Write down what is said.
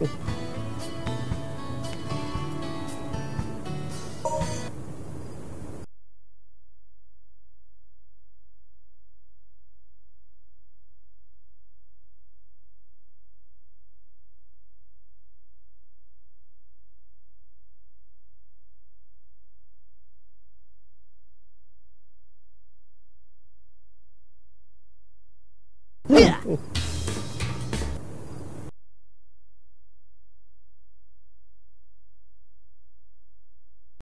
Yeah.